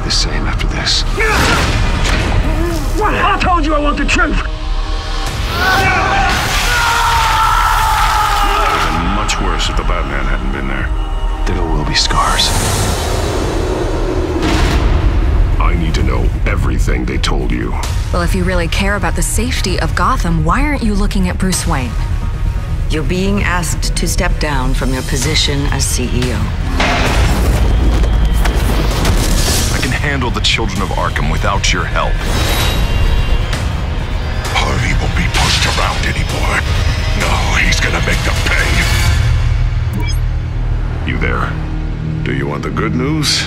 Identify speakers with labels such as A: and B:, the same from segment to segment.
A: the same after this.
B: What? I told you I want the truth.
A: And much worse if the Batman hadn't been there. There will be scars. I need to know everything they told you.
C: Well, if you really care about the safety of Gotham, why aren't you looking at Bruce Wayne?
D: You're being asked to step down from your position as CEO.
E: Handle the children of Arkham without your help.
F: Harvey won't be pushed around anymore. No, he's gonna make them pay.
A: You there? Do you want the good news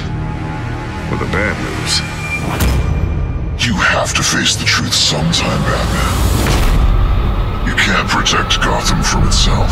A: or the bad news?
F: You have to face the truth sometime, Batman. You can't protect Gotham from itself.